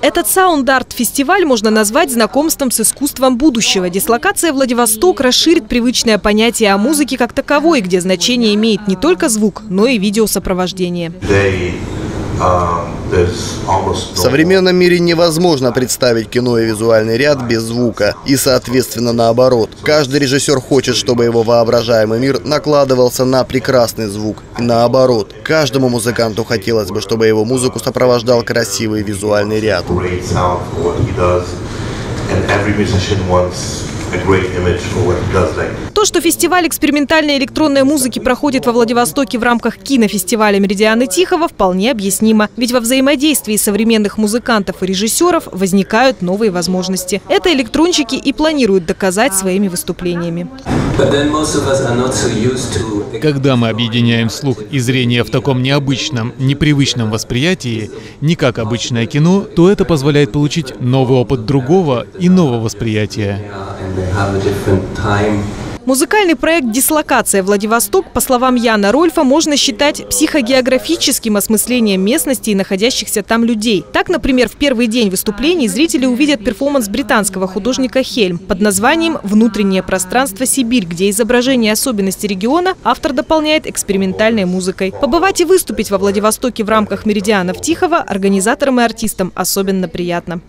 Этот саунд-арт-фестиваль можно назвать знакомством с искусством будущего. Дислокация Владивосток расширит привычное понятие о музыке как таковой, где значение имеет не только звук, но и видеосопровождение. В современном мире невозможно представить кино и визуальный ряд без звука. И, соответственно, наоборот. Каждый режиссер хочет, чтобы его воображаемый мир накладывался на прекрасный звук. И наоборот. Каждому музыканту хотелось бы, чтобы его музыку сопровождал красивый визуальный ряд. То, что фестиваль экспериментальной электронной музыки проходит во Владивостоке в рамках кинофестиваля «Меридианы Тихого» вполне объяснимо. Ведь во взаимодействии современных музыкантов и режиссеров возникают новые возможности. Это электронщики и планируют доказать своими выступлениями. Когда мы объединяем слух и зрение в таком необычном, непривычном восприятии, не как обычное кино, то это позволяет получить новый опыт другого и нового восприятия. Музыкальный проект «Дислокация Владивосток», по словам Яна Рольфа, можно считать психогеографическим осмыслением местности и находящихся там людей. Так, например, в первый день выступлений зрители увидят перформанс британского художника Хельм под названием «Внутреннее пространство Сибирь», где изображение особенностей региона автор дополняет экспериментальной музыкой. Побывать и выступить во Владивостоке в рамках «Меридианов Тихого» организаторам и артистам особенно приятно.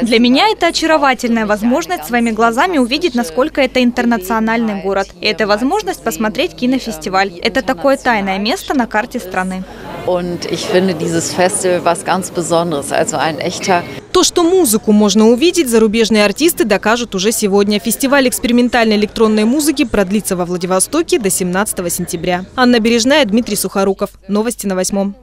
Для меня это очаровательная возможность своими глазами увидеть, насколько насколько это интернациональный город. И это возможность посмотреть кинофестиваль. Это такое тайное место на карте страны. То, что музыку можно увидеть, зарубежные артисты докажут уже сегодня. Фестиваль экспериментальной электронной музыки продлится во Владивостоке до 17 сентября. Анна Бережная, Дмитрий Сухоруков. Новости на восьмом.